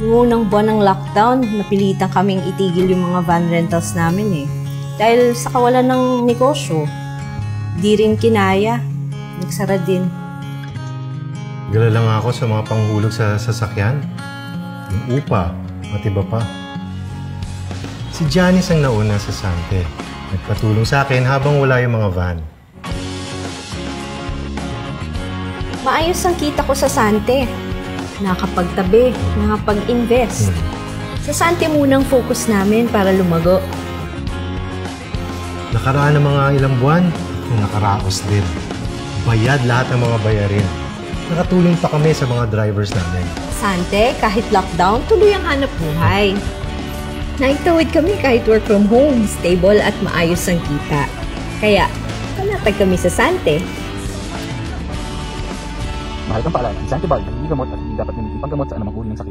Noong unang buwan ng lockdown, napilitan kaming itigil yung mga van rentals namin eh. Dahil sa kawalan ng negosyo, di rin kinaya. Nagsara din. Gala lang ako sa mga panghulog sa sasakyan. Yung upa, at iba pa. Si Janice ang nauna sa Sante. Nagpatulong sa akin habang wala yung mga van. Maayos ang kita ko sa Sante. Nakapagtabi, nakapag-invest. Sa Sante munang focus namin para lumago. Nakaraan ng mga ilang buwan, nakaraos din. Bayad lahat ng mga bayarin. Nakatulong pa kami sa mga drivers namin. Sante, kahit lockdown, tuloy ang hanap buhay. Naitawid kami kahit work from home, stable at maayos ang kita. Kaya, panatag kami sa Sante. Mahal kang paalala, ang Santibar, hindi gamot at hindi dapat gamitin panggamot sa anumang uri ng sakit.